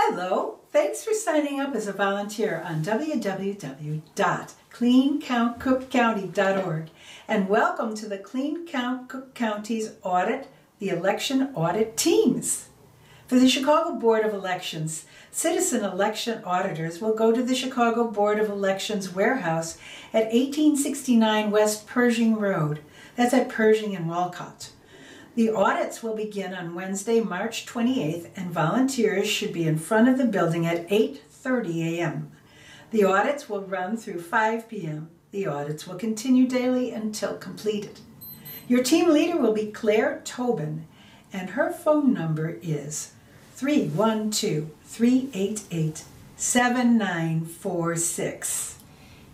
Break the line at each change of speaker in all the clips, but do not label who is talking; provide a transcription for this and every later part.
Hello, thanks for signing up as a volunteer on www.cleancountcookcounty.org and welcome to the Clean Count Cook County's audit, the election audit teams. For the Chicago Board of Elections, citizen election auditors will go to the Chicago Board of Elections warehouse at 1869 West Pershing Road. That's at Pershing and Wolcott. The audits will begin on Wednesday, March 28th, and volunteers should be in front of the building at 8.30 a.m. The audits will run through 5 p.m. The audits will continue daily until completed. Your team leader will be Claire Tobin, and her phone number is 312 388 7946.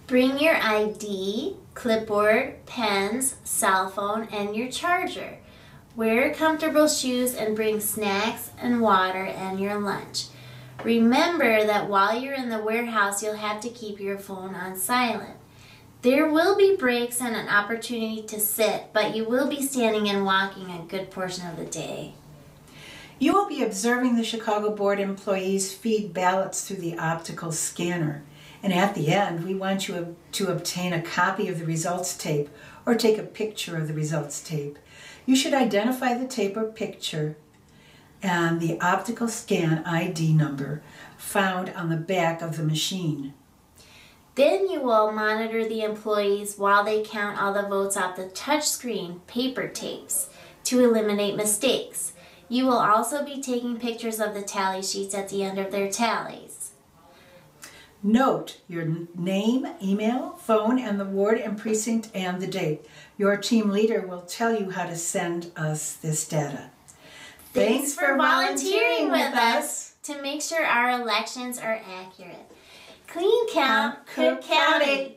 Bring your ID, clipboard, pens, cell phone, and your charger. Wear comfortable shoes and bring snacks and water and your lunch. Remember that while you're in the warehouse, you'll have to keep your phone on silent. There will be breaks and an opportunity to sit, but you will be standing and walking a good portion of the day.
You will be observing the Chicago Board employees feed ballots through the optical scanner. And at the end, we want you to obtain a copy of the results tape or take a picture of the results tape. You should identify the tape or picture and the optical scan ID number found on the back of the machine.
Then you will monitor the employees while they count all the votes off the touchscreen paper tapes to eliminate mistakes. You will also be taking pictures of the tally sheets at the end of their tallies.
Note your name, email, phone, and the ward and precinct and the date. Your team leader will tell you how to send us this data.
Thanks, for volunteering with us to make sure our elections are accurate. Clean Count, Cook County.